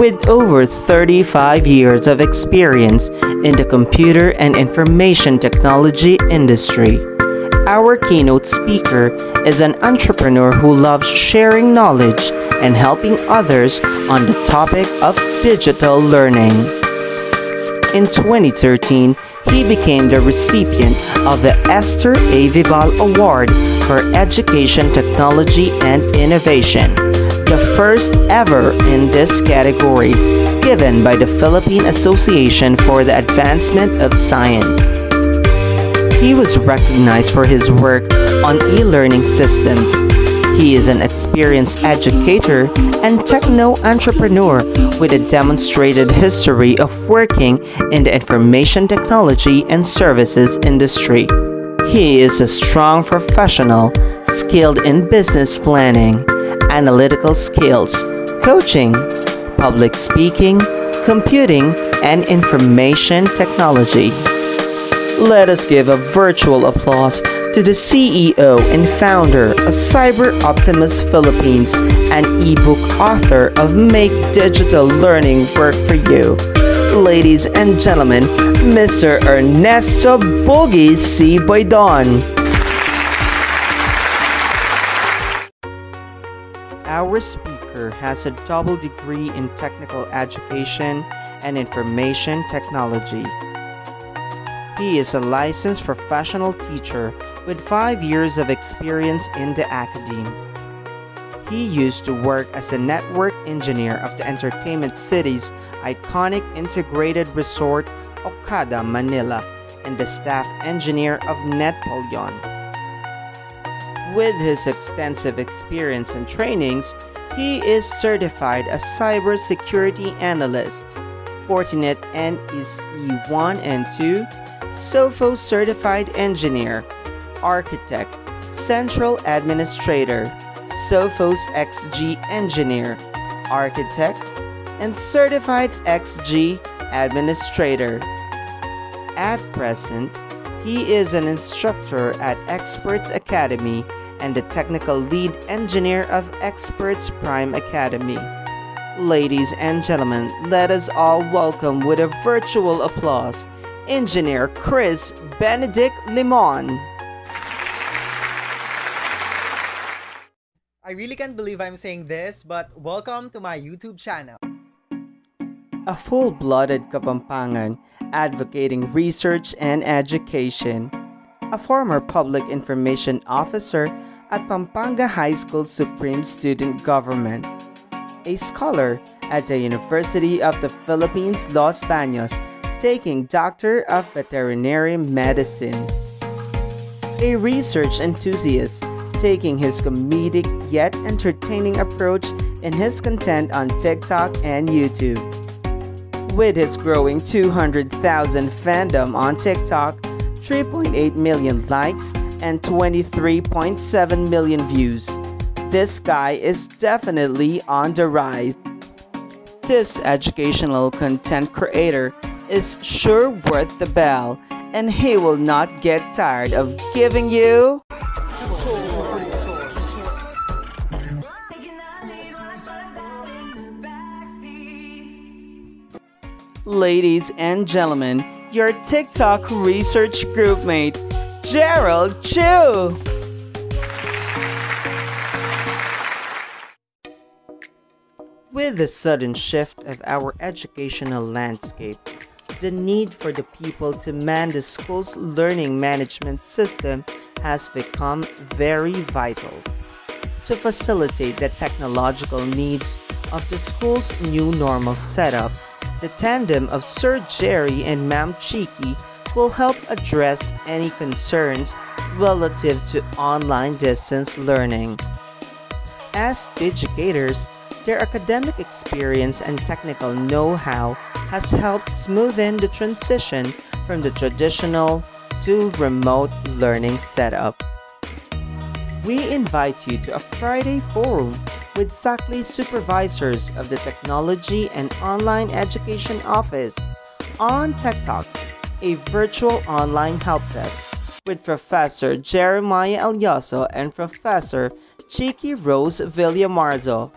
With over 35 years of experience in the computer and information technology industry, our keynote speaker is an entrepreneur who loves sharing knowledge and helping others on the topic of digital learning. In 2013, he became the recipient of the Esther A. Vival Award for Education Technology and Innovation, the first ever in this category, given by the Philippine Association for the Advancement of Science. He was recognized for his work on e-learning systems. He is an experienced educator and techno-entrepreneur with a demonstrated history of working in the information technology and services industry. He is a strong professional, skilled in business planning, analytical skills, coaching, public speaking, computing, and information technology. Let us give a virtual applause to the CEO and founder of Cyber Optimus Philippines and ebook author of Make Digital Learning Work for You. Ladies and gentlemen, Mr. Ernesto Boogie C. Boydon. Our speaker has a double degree in technical education and information technology. He is a licensed professional teacher with five years of experience in the academe. He used to work as a network engineer of the Entertainment City's iconic integrated resort, Okada, Manila, and the staff engineer of Netpolion. With his extensive experience and trainings, he is certified as cybersecurity analyst, Fortinet NSE 1 and 2, Sophos certified engineer, architect, central administrator, Sophos XG engineer, architect, and certified XG administrator. At present, he is an instructor at Experts Academy and the technical lead engineer of Experts Prime Academy. Ladies and gentlemen, let us all welcome with a virtual applause Engineer Chris Benedict Limon. I really can't believe I'm saying this, but welcome to my YouTube channel. A full-blooded Kapampangan advocating research and education. A former public information officer at Pampanga High School Supreme Student Government. A scholar at the University of the Philippines Los Baños taking Doctor of Veterinary Medicine. A research enthusiast taking his comedic yet entertaining approach in his content on TikTok and YouTube. With his growing 200,000 fandom on TikTok, 3.8 million likes, and 23.7 million views, this guy is definitely on the rise. This educational content creator is sure worth the bell, and he will not get tired of giving you. Ladies and gentlemen, your TikTok research group mate, Gerald Chu. With the sudden shift of our educational landscape, the need for the people to man the school's learning management system has become very vital. To facilitate the technological needs of the school's new normal setup, the tandem of Sir Jerry and Ma'am Cheeky will help address any concerns relative to online distance learning. As educators, their academic experience and technical know-how has helped smoothen the transition from the traditional to remote learning setup. We invite you to a Friday forum with SACLI supervisors of the Technology and Online Education Office on Tech Talk, a virtual online help desk with Professor Jeremiah Elioso and Professor Chiki Rose Villamarzo